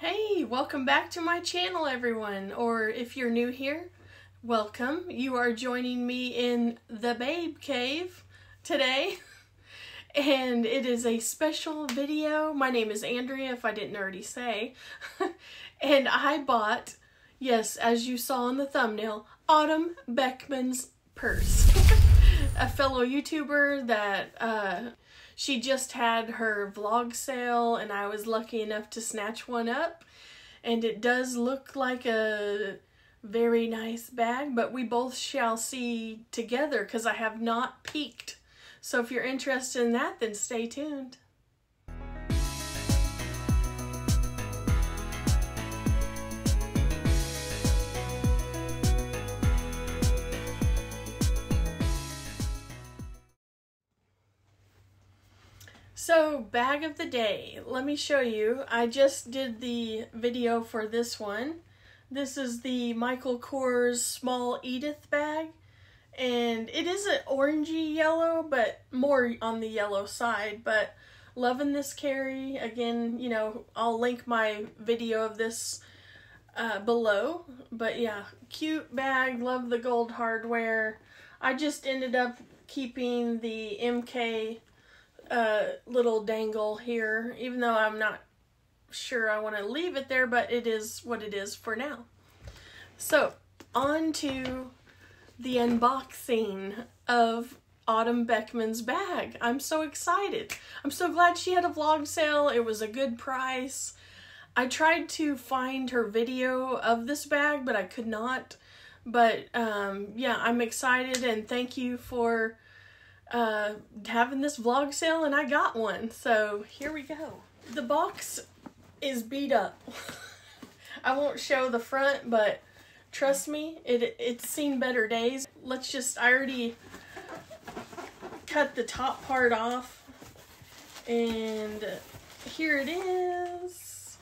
Hey, welcome back to my channel, everyone. Or if you're new here, welcome. You are joining me in the Babe Cave today. And it is a special video. My name is Andrea, if I didn't already say. and I bought, yes, as you saw in the thumbnail, Autumn Beckman's purse. a fellow YouTuber that uh, she just had her vlog sale and I was lucky enough to snatch one up. And it does look like a very nice bag, but we both shall see together because I have not peeked so if you're interested in that, then stay tuned. So, bag of the day. Let me show you. I just did the video for this one. This is the Michael Kors Small Edith bag and it is an orangey yellow, but more on the yellow side. But loving this carry. Again, you know, I'll link my video of this uh, below. But yeah, cute bag. Love the gold hardware. I just ended up keeping the MK uh, little dangle here, even though I'm not sure I want to leave it there, but it is what it is for now. So, on to the unboxing of Autumn Beckman's bag. I'm so excited. I'm so glad she had a vlog sale. It was a good price. I tried to find her video of this bag, but I could not. But um, yeah, I'm excited and thank you for uh, having this vlog sale and I got one. So here we go. The box is beat up. I won't show the front, but Trust me, it it's seen better days. Let's just, I already cut the top part off. And here it is.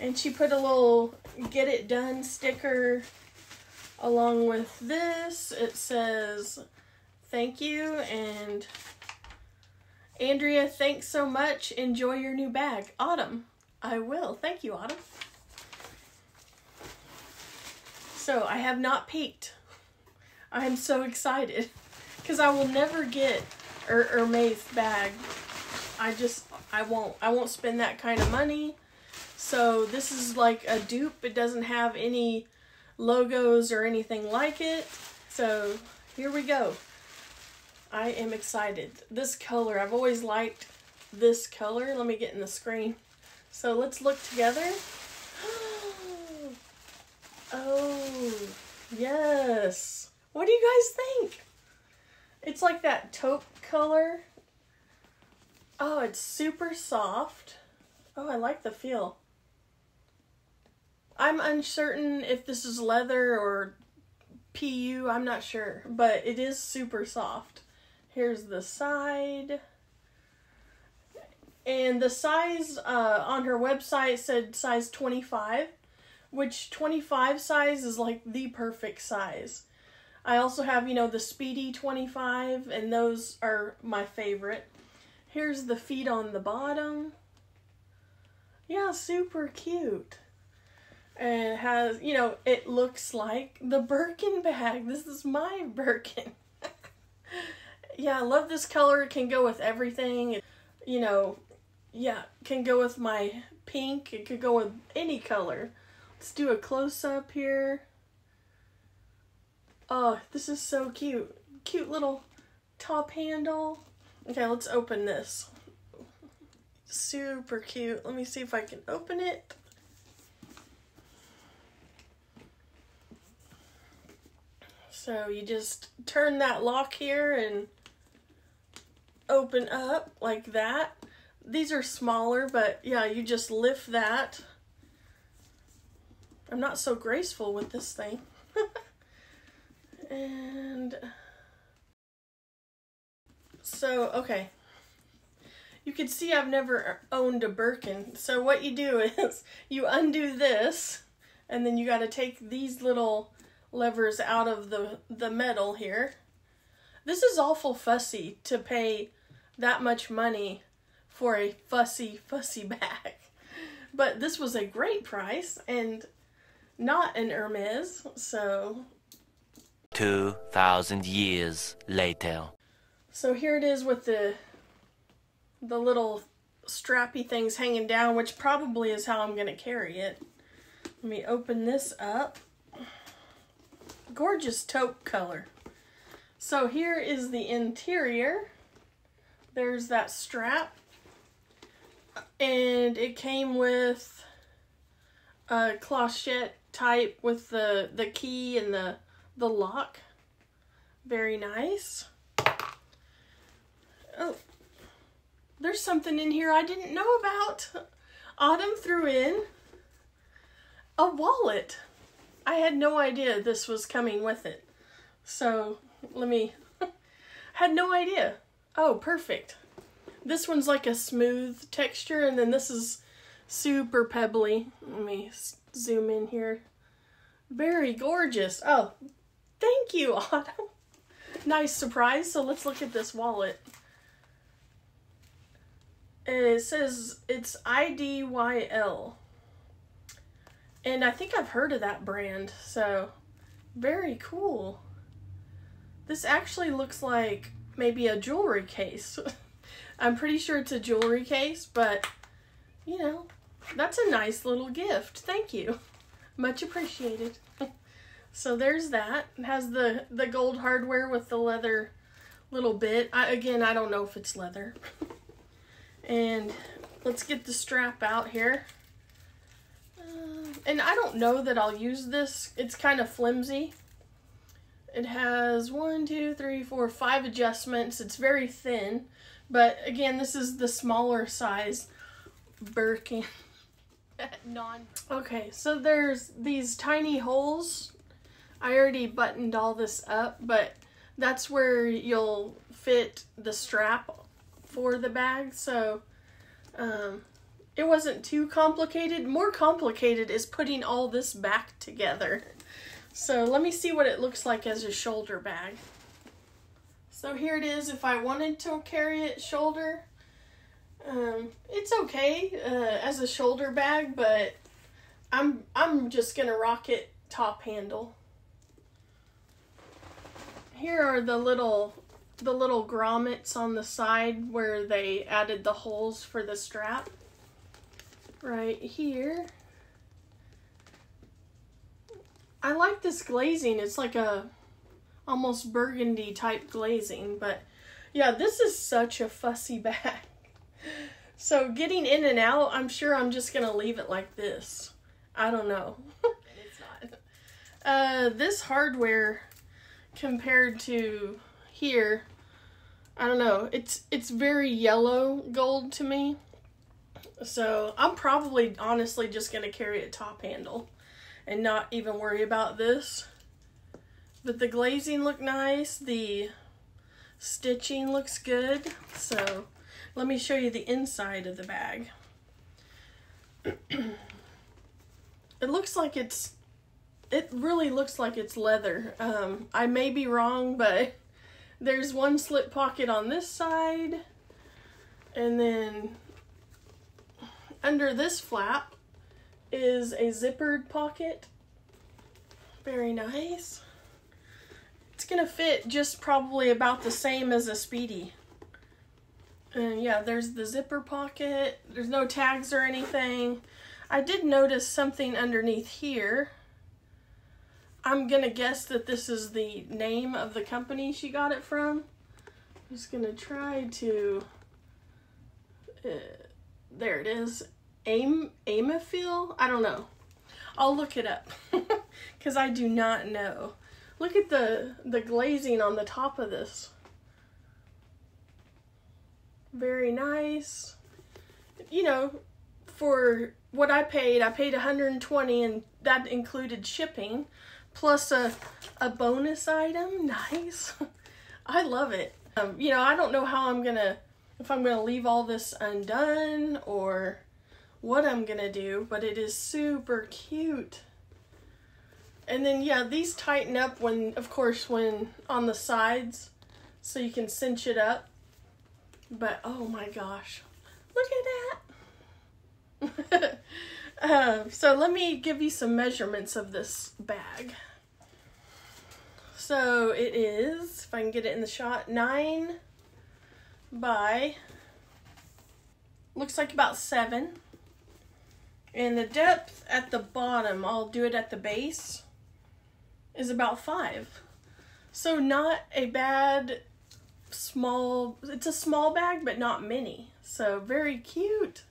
And she put a little get it done sticker along with this. It says thank you and Andrea, thanks so much. Enjoy your new bag. Autumn. I will. Thank you, Autumn. So I have not peaked. I am so excited because I will never get er Hermes bag. I just I won't I won't spend that kind of money. So this is like a dupe. It doesn't have any logos or anything like it. So here we go. I am excited. This color, I've always liked this color. Let me get in the screen. So let's look together. Oh, yes. What do you guys think? It's like that taupe color. Oh, it's super soft. Oh, I like the feel. I'm uncertain if this is leather or PU, I'm not sure, but it is super soft. Here's the side. And the size uh, on her website said size 25 which 25 size is like the perfect size. I also have, you know, the Speedy 25, and those are my favorite. Here's the feet on the bottom. Yeah, super cute. And it has, you know, it looks like the Birkin bag. This is my Birkin. Yeah, I love this color. It can go with everything. You know, yeah, can go with my pink. It could go with any color. Let's do a close up here. Oh, this is so cute. Cute little top handle. Okay, let's open this. Super cute. Let me see if I can open it. So you just turn that lock here and open up like that. These are smaller, but yeah, you just lift that I'm not so graceful with this thing. and so, okay. You can see I've never owned a Birkin. So what you do is you undo this and then you got to take these little levers out of the, the metal here. This is awful fussy to pay that much money for a fussy, fussy bag. but this was a great price and not an Hermes, so 2,000 years later. So here it is with the the little strappy things hanging down, which probably is how I'm going to carry it. Let me open this up. Gorgeous taupe color. So here is the interior. There's that strap. And it came with a clochette type with the, the key and the, the lock. Very nice. Oh, there's something in here I didn't know about. Autumn threw in a wallet. I had no idea this was coming with it. So let me, had no idea. Oh, perfect. This one's like a smooth texture and then this is super pebbly. Let me zoom in here. Very gorgeous. Oh, thank you, Autumn. Nice surprise. So let's look at this wallet. It says it's IDYL. And I think I've heard of that brand, so very cool. This actually looks like maybe a jewelry case. I'm pretty sure it's a jewelry case, but you know, that's a nice little gift. Thank you. Much appreciated. so there's that. It has the, the gold hardware with the leather little bit. I, again, I don't know if it's leather. and let's get the strap out here. Uh, and I don't know that I'll use this. It's kind of flimsy. It has one, two, three, four, five adjustments. It's very thin, but again, this is the smaller size Birkin. Non. Okay, so there's these tiny holes. I already buttoned all this up, but that's where you'll fit the strap for the bag. So um, it wasn't too complicated. More complicated is putting all this back together. So let me see what it looks like as a shoulder bag. So here it is if I wanted to carry it shoulder. Um, it's okay uh, as a shoulder bag, but I'm I'm just gonna rock it top handle. Here are the little the little grommets on the side where they added the holes for the strap. Right here. I like this glazing. It's like a almost burgundy type glazing, but yeah, this is such a fussy bag. So getting in and out, I'm sure I'm just gonna leave it like this. I don't know. it's not. Uh, this hardware compared to here, I don't know. It's it's very yellow gold to me. So I'm probably honestly just gonna carry a top handle and not even worry about this. But the glazing looked nice. The stitching looks good. So let me show you the inside of the bag. it looks like it's, it really looks like it's leather. Um, I may be wrong, but there's one slip pocket on this side. And then under this flap is a zippered pocket. Very nice. It's gonna fit just probably about the same as a Speedy. And yeah, there's the zipper pocket. There's no tags or anything. I did notice something underneath here. I'm gonna guess that this is the name of the company she got it from. I'm just gonna try to, uh, there it is, Aim Amafil? I don't know. I'll look it up because I do not know. Look at the the glazing on the top of this. Very nice. You know, for what I paid, I paid 120 and that included shipping plus a a bonus item. Nice. I love it. Um, you know, I don't know how I'm to if I'm to leave all this undone or what I'm gonna do, but it is super cute. And then, yeah, these tighten up when, of course, when on the sides, so you can cinch it up. But, oh my gosh, look at uh, so let me give you some measurements of this bag. So it is, if I can get it in the shot, 9 by, looks like about 7. And the depth at the bottom, I'll do it at the base, is about 5. So not a bad small, it's a small bag, but not mini. So very cute.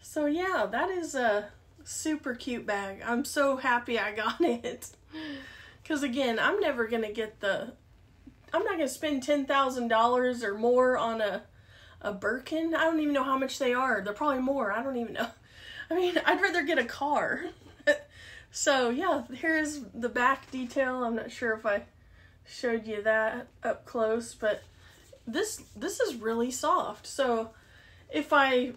So yeah, that is a super cute bag. I'm so happy I got it. Because again, I'm never going to get the, I'm not going to spend $10,000 or more on a, a Birkin. I don't even know how much they are. They're probably more. I don't even know. I mean, I'd rather get a car. so yeah, here's the back detail. I'm not sure if I showed you that up close, but this this is really soft. So if I,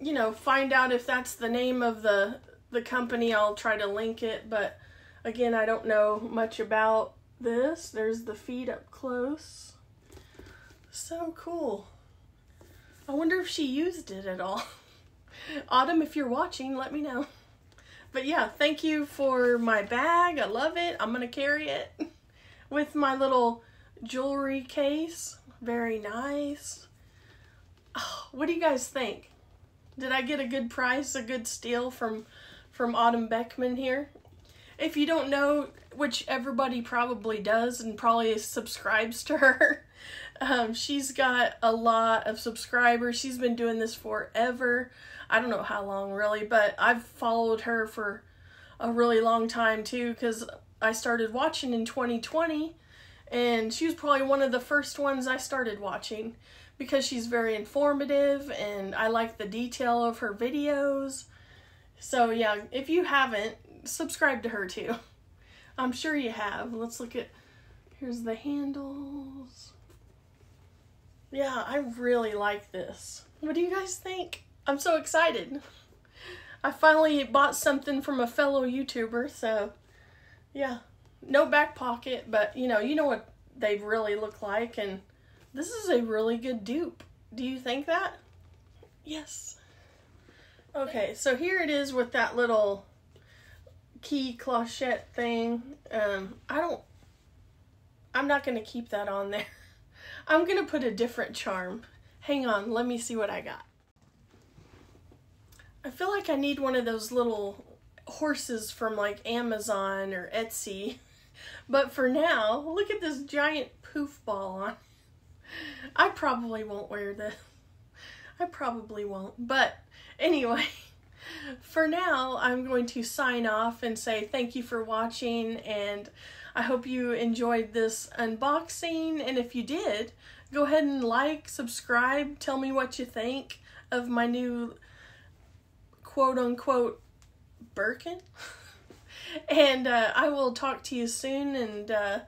you know, find out if that's the name of the the company, I'll try to link it, but again, I don't know much about this. There's the feet up close. So cool. I wonder if she used it at all. Autumn, if you're watching, let me know. But yeah, thank you for my bag. I love it. I'm going to carry it. with my little jewelry case. Very nice. Oh, what do you guys think? Did I get a good price, a good steal from from Autumn Beckman here? If you don't know, which everybody probably does and probably subscribes to her, um, she's got a lot of subscribers. She's been doing this forever. I don't know how long really, but I've followed her for a really long time too because I started watching in 2020, and she was probably one of the first ones I started watching because she's very informative and I like the detail of her videos. So, yeah, if you haven't, subscribe to her too. I'm sure you have. Let's look at here's the handles. Yeah, I really like this. What do you guys think? I'm so excited. I finally bought something from a fellow YouTuber, so yeah. No back pocket, but you know, you know what they really look like and this is a really good dupe. Do you think that? Yes. Okay, so here it is with that little key clochette thing. Um, I don't, I'm not going to keep that on there. I'm going to put a different charm. Hang on, let me see what I got. I feel like I need one of those little horses from like Amazon or Etsy. But for now, look at this giant poof ball on. I probably won't wear this. I probably won't. But anyway, for now, I'm going to sign off and say thank you for watching and I hope you enjoyed this unboxing. And if you did, go ahead and like, subscribe, tell me what you think of my new quote unquote Birkin. and uh, I will talk to you soon. And uh,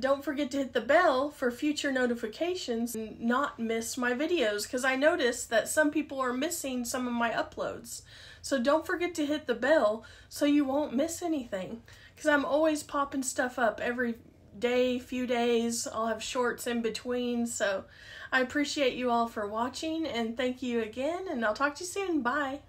don't forget to hit the bell for future notifications and not miss my videos because I noticed that some people are missing some of my uploads. So don't forget to hit the bell so you won't miss anything because I'm always popping stuff up every day, few days. I'll have shorts in between. So I appreciate you all for watching and thank you again and I'll talk to you soon. Bye.